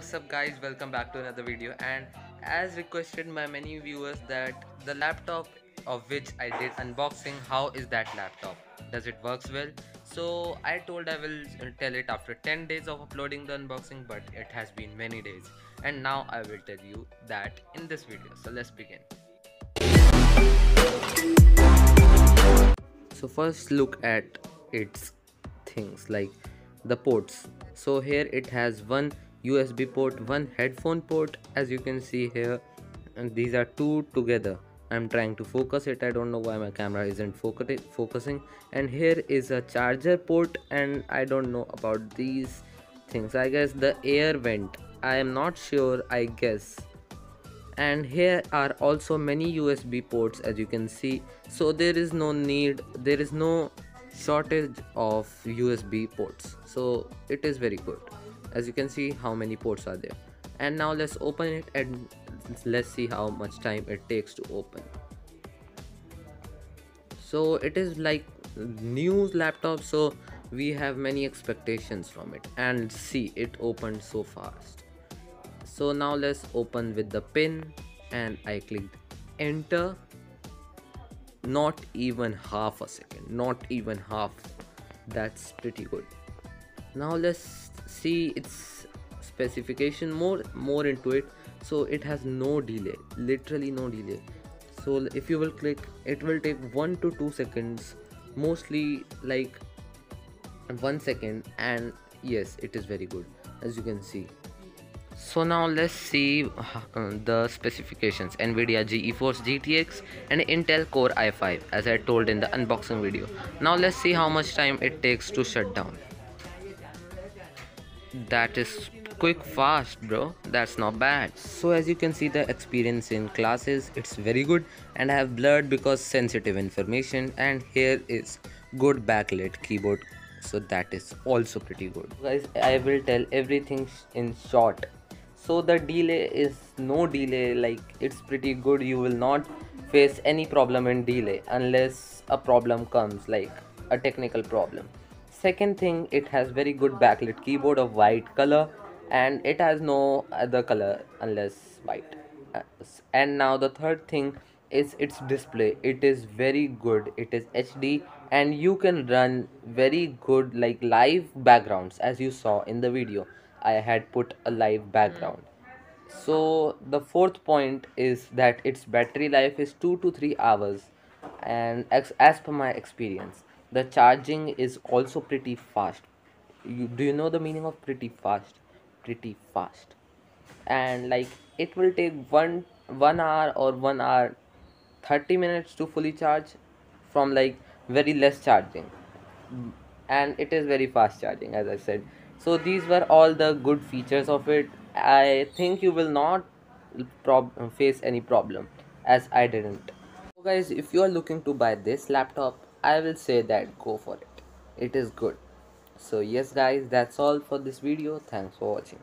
what's up guys? Welcome back to another video. And as requested by many viewers that the laptop of which I did unboxing how is that laptop? Does it works well? So I told I will tell it after 10 days of uploading the unboxing but it has been many days. And now I will tell you that in this video. So let's begin. So first look at its things like the ports. So here it has one USB port one headphone port as you can see here. And these are two together. I'm trying to focus it. I don't know why my camera isn't focusing. And here is a charger port and I don't know about these things. I guess the air vent. I am not sure I guess. And here are also many USB ports as you can see. So there is no need there is no shortage of USB ports. So it is very good as you can see how many ports are there. And now let's open it and let's see how much time it takes to open. So it is like new laptop so we have many expectations from it. And see it opened so fast. So now let's open with the pin and I clicked enter. Not even half a second not even half. That's pretty good now let's see its specification more more into it. So it has no delay literally no delay. So if you will click it will take one to two seconds mostly like one second and yes it is very good as you can see. So now let's see uh, the specifications. Nvidia geforce gtx and intel core i5 as i told in the unboxing video. Now let's see how much time it takes to shut down that is quick fast bro. That's not bad. So as you can see the experience in classes it's very good. And i have blurred because sensitive information. And here is good backlit keyboard. So that is also pretty good. Guys i will tell everything in short. So the delay is no delay. Like it's pretty good. You will not face any problem in delay unless a problem comes like a technical problem second thing it has very good backlit keyboard of white color and it has no other color unless white. Uh, and now the third thing is its display. It is very good. It is hd and you can run very good like live backgrounds as you saw in the video. I had put a live background. So the fourth point is that its battery life is 2 to 3 hours and as, as per my experience the charging is also pretty fast. You do you know the meaning of pretty fast? Pretty fast. And like it will take one one hour or one hour 30 minutes to fully charge from like very less charging. And it is very fast charging as i said. So these were all the good features of it. I think you will not prob- face any problem as i didn't. So guys if you are looking to buy this laptop I will say that go for it. It is good. So yes guys that's all for this video. Thanks for watching.